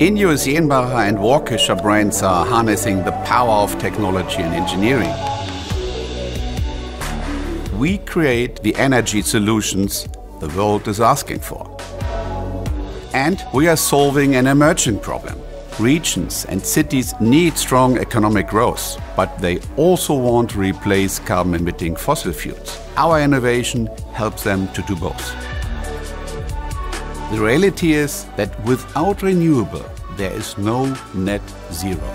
Jenbacher and Waukesha brands are harnessing the power of technology and engineering. We create the energy solutions the world is asking for. And we are solving an emerging problem. Regions and cities need strong economic growth, but they also want to replace carbon emitting fossil fuels. Our innovation helps them to do both. The reality is that without renewable, there is no net zero.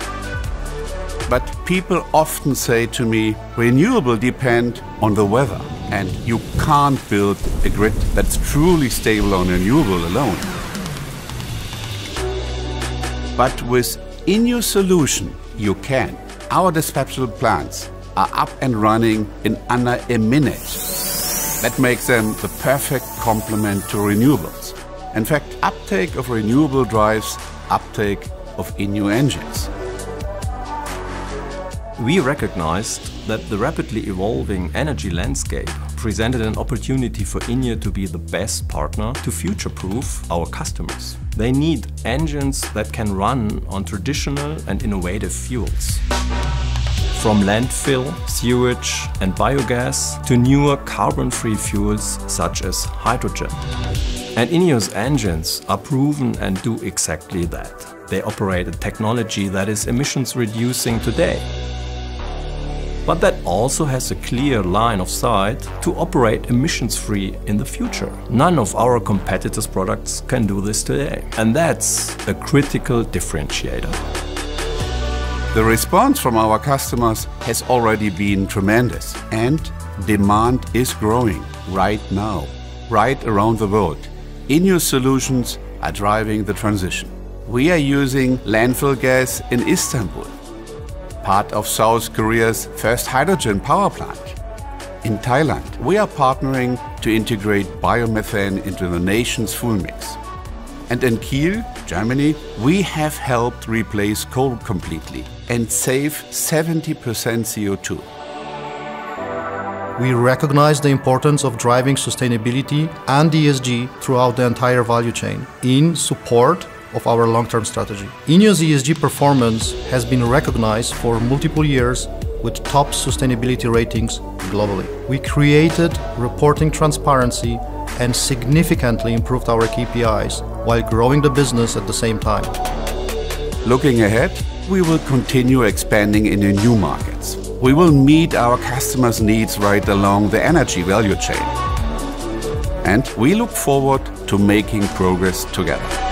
But people often say to me, renewable depend on the weather, and you can't build a grid that's truly stable on renewable alone. But with INNIO's solution, you can. Our dispatchable plants are up and running in under a minute. That makes them the perfect complement to renewables. In fact, uptake of renewable drives uptake of INNIO's engines. We recognized that the rapidly evolving energy landscape presented an opportunity for INNIO to be the best partner to future-proof our customers. They need engines that can run on traditional and innovative fuels. From landfill, sewage and biogas to newer carbon-free fuels such as hydrogen. And INNIO's engines are proven and do exactly that. They operate a technology that is emissions reducing today. But that also has a clear line of sight to operate emissions free in the future. None of our competitors' products can do this today. And that's a critical differentiator. The response from our customers has already been tremendous and demand is growing right now, right around the world. INNIO's solutions are driving the transition. We are using landfill gas in Istanbul, part of South Korea's first hydrogen power plant. In Thailand, we are partnering to integrate biomethane into the nation's fuel mix. And in Kiel, Germany, we have helped replace coal completely and save 70% CO2. We recognize the importance of driving sustainability and ESG throughout the entire value chain in support of our long-term strategy. INNIO's ESG performance has been recognized for multiple years with top sustainability ratings globally. We created reporting transparency and significantly improved our KPIs while growing the business at the same time. Looking ahead, we will continue expanding into new markets. We will meet our customers' needs right along the energy value chain. And we look forward to making progress together.